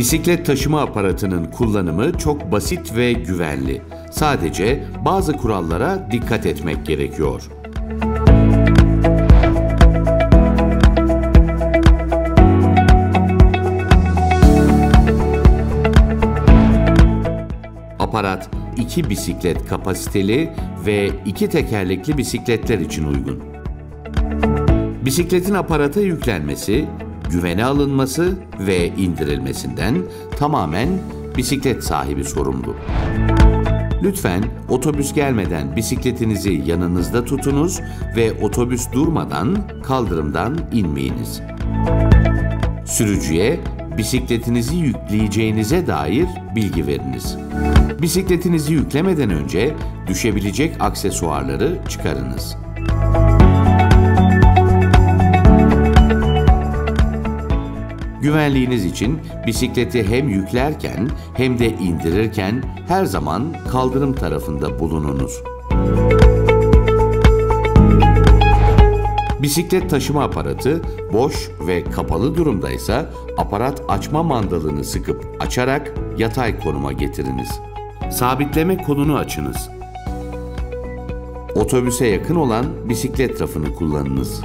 Bisiklet taşıma aparatının kullanımı çok basit ve güvenli. Sadece bazı kurallara dikkat etmek gerekiyor. Aparat iki bisiklet kapasiteli ve iki tekerlekli bisikletler için uygun. Bisikletin aparata yüklenmesi, güvene alınması ve indirilmesinden tamamen bisiklet sahibi sorumlu. Lütfen otobüs gelmeden bisikletinizi yanınızda tutunuz ve otobüs durmadan kaldırımdan inmeyiniz. Sürücüye bisikletinizi yükleyeceğinize dair bilgi veriniz. Bisikletinizi yüklemeden önce düşebilecek aksesuarları çıkarınız. Güvenliğiniz için bisikleti hem yüklerken hem de indirirken her zaman kaldırım tarafında bulununuz. Bisiklet taşıma aparatı boş ve kapalı durumdaysa aparat açma mandalını sıkıp açarak yatay konuma getiriniz. Sabitleme kolunu açınız. Otobüse yakın olan bisiklet rafını kullanınız.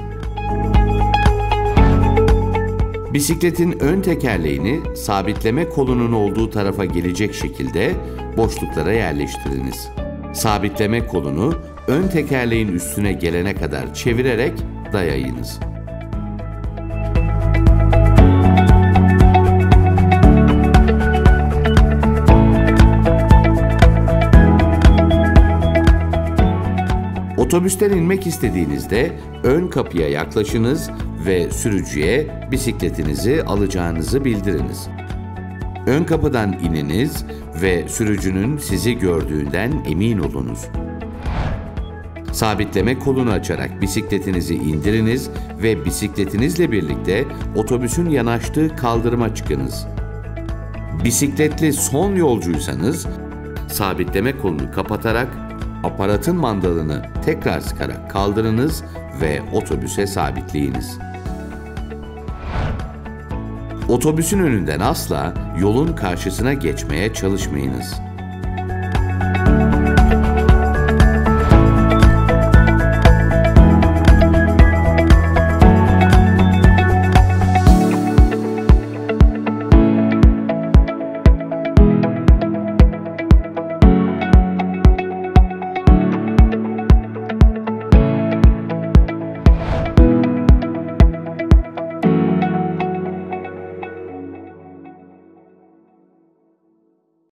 Bisikletin ön tekerleğini sabitleme kolunun olduğu tarafa gelecek şekilde boşluklara yerleştiriniz. Sabitleme kolunu ön tekerleğin üstüne gelene kadar çevirerek dayayınız. Otobüsten inmek istediğinizde ön kapıya yaklaşınız ve sürücüye bisikletinizi alacağınızı bildiriniz. Ön kapıdan ininiz ve sürücünün sizi gördüğünden emin olunuz. Sabitleme kolunu açarak bisikletinizi indiriniz ve bisikletinizle birlikte otobüsün yanaştığı kaldırıma çıkınız. Bisikletli son yolcuysanız sabitleme kolunu kapatarak aparatın mandalını tekrar sıkarak kaldırınız ve otobüse sabitleyiniz. Otobüsün önünden asla yolun karşısına geçmeye çalışmayınız.